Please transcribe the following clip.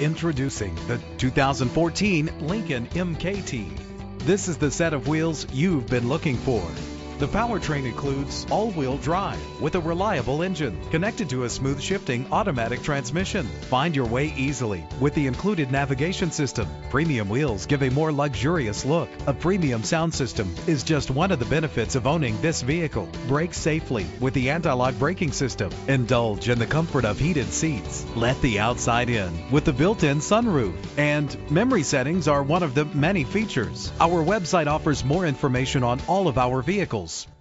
Introducing the 2014 Lincoln MKT. This is the set of wheels you've been looking for. The powertrain includes all-wheel drive with a reliable engine connected to a smooth shifting automatic transmission. Find your way easily with the included navigation system. Premium wheels give a more luxurious look. A premium sound system is just one of the benefits of owning this vehicle. Brake safely with the anti-lock braking system. Indulge in the comfort of heated seats. Let the outside in with the built-in sunroof. And memory settings are one of the many features. Our website offers more information on all of our vehicles Eagles.